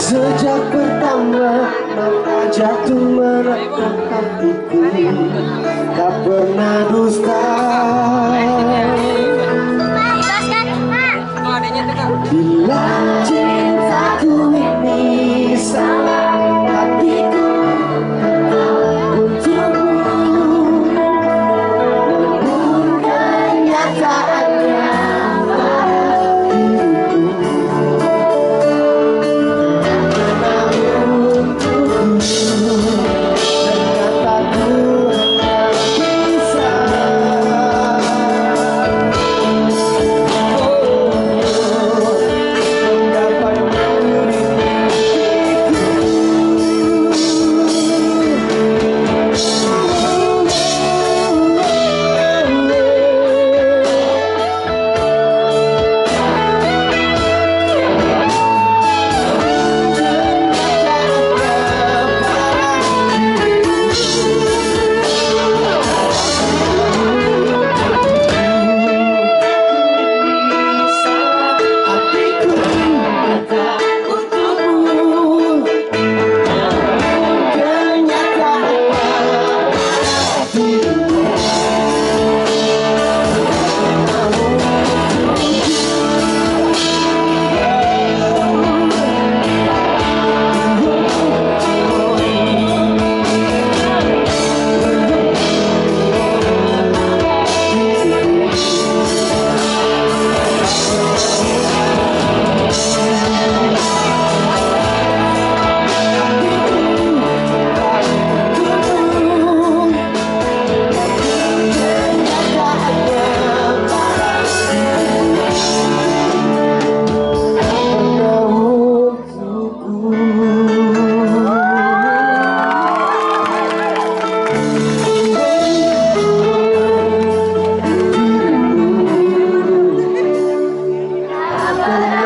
Sejak pertama mata jatuh merekam hatiku Tak pernah dusta. Bila cintaku inside. Bye-bye.